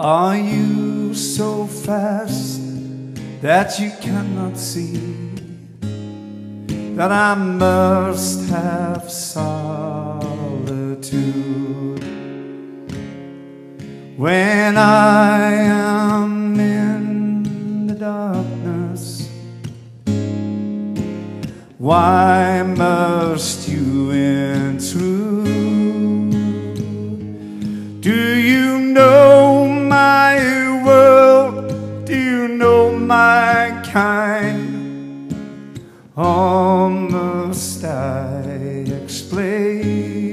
Are you so fast that you cannot see that I must have solitude when I am in the darkness? Why must you Know my kind? Or must I explain?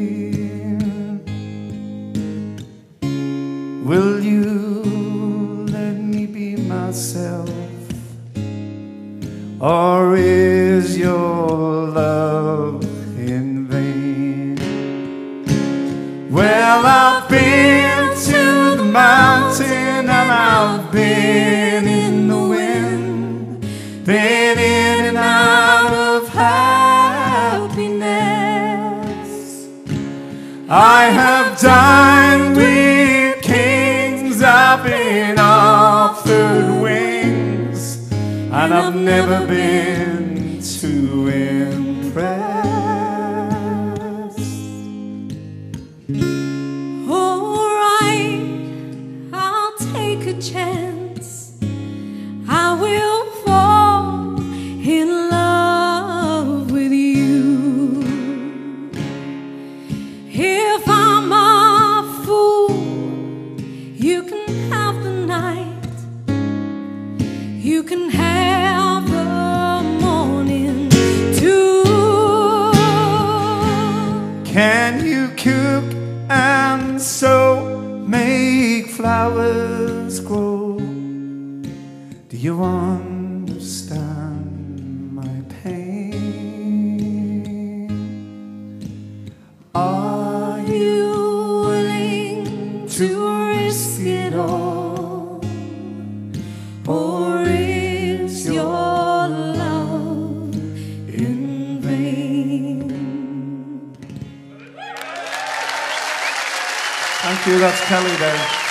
Will you let me be myself? Or is your love in vain? Well, I've been I have dined with kings, I've been offered wings, and I've never been Can you cook and sew, make flowers grow? Do you understand my pain? Are you willing to risk it all? You, that's Kelly there.